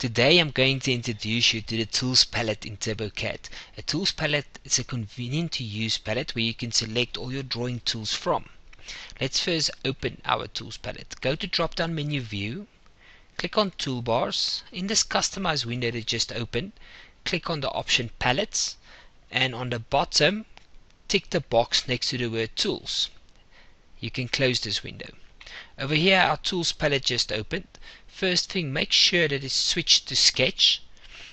Today I'm going to introduce you to the Tools palette in TurboCAD. A Tools palette is a convenient to use palette where you can select all your drawing tools from. Let's first open our Tools palette. Go to drop down menu View, click on Toolbars. In this Customize window that just opened, click on the option Palettes and on the bottom tick the box next to the word Tools. You can close this window. Over here our Tools palette just opened. First thing, make sure that it's switched to Sketch.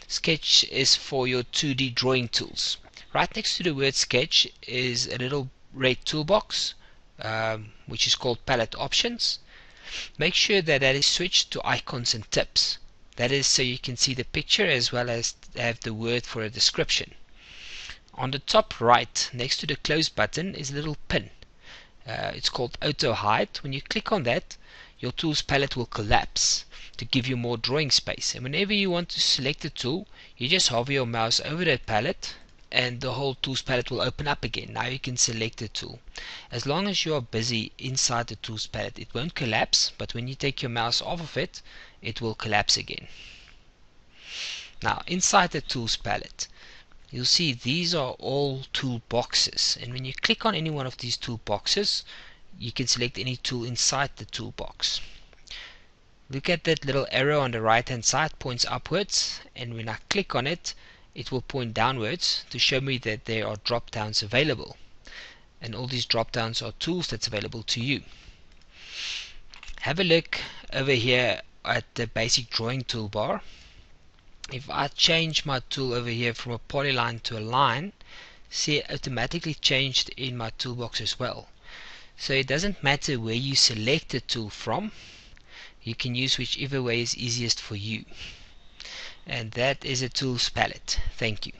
Sketch is for your 2D drawing tools. Right next to the word Sketch is a little red toolbox, um, which is called Palette Options. Make sure that that is switched to Icons and Tips. That is so you can see the picture as well as have the word for a description. On the top right, next to the Close button, is a little pin. Uh, it's called Auto Hide. When you click on that, your tools palette will collapse to give you more drawing space. And whenever you want to select a tool you just hover your mouse over that palette and the whole tools palette will open up again. Now you can select a tool. As long as you are busy inside the tools palette it won't collapse but when you take your mouse off of it it will collapse again. Now inside the tools palette you'll see these are all toolboxes and when you click on any one of these toolboxes you can select any tool inside the toolbox Look at that little arrow on the right hand side points upwards and when I click on it it will point downwards to show me that there are drop downs available and all these drop downs are tools that's available to you. Have a look over here at the basic drawing toolbar. If I change my tool over here from a polyline to a line see it automatically changed in my toolbox as well. So it doesn't matter where you select the tool from you can use whichever way is easiest for you. And that is a tools palette. Thank you